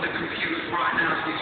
the computers right now.